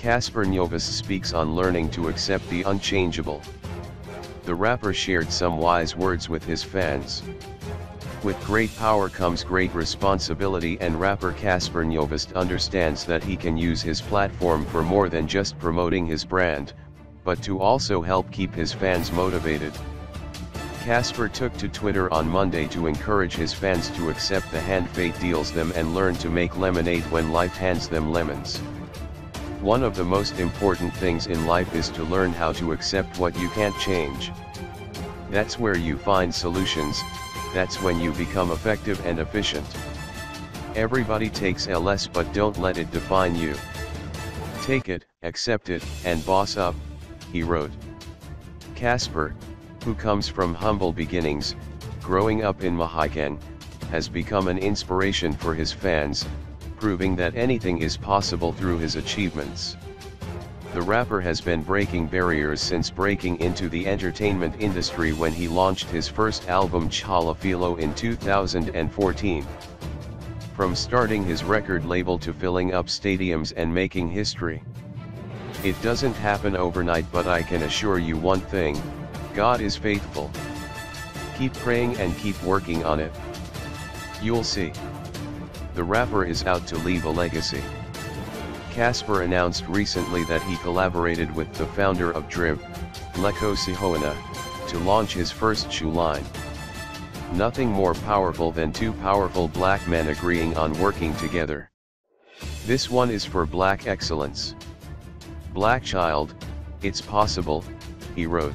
Cassper Nyovest speaks on learning to accept the unchangeable. The rapper shared some wise words with his fans. With great power comes great responsibility and rapper Cassper Nyovest understands that he can use his platform for more than just promoting his brand, but to also help keep his fans motivated. Cassper took to Twitter on Monday to encourage his fans to accept the hand fate deals them and learn to make lemonade when life hands them lemons. One of the most important things in life is to learn how to accept what you can't change. That's where you find solutions, that's when you become effective and efficient. Everybody takes LS but don't let it define you. Take it, accept it, and boss up, he wrote. Cassper, who comes from humble beginnings, growing up in Mahikeng, has become an inspiration for his fans, proving that anything is possible through his achievements. The rapper has been breaking barriers since breaking into the entertainment industry when he launched his first album Tsholofelo in 2014. From starting his record label to filling up stadiums and making history. It doesn't happen overnight but I can assure you one thing, God is faithful. Keep praying and keep working on it. You'll see. The rapper is out to leave a legacy. Cassper announced recently that he collaborated with the founder of Drip, Lekau Sehoana, to launch his first shoe line. Nothing more powerful than two powerful black men agreeing on working together. This one is for black excellence. Black child, it's possible, he wrote.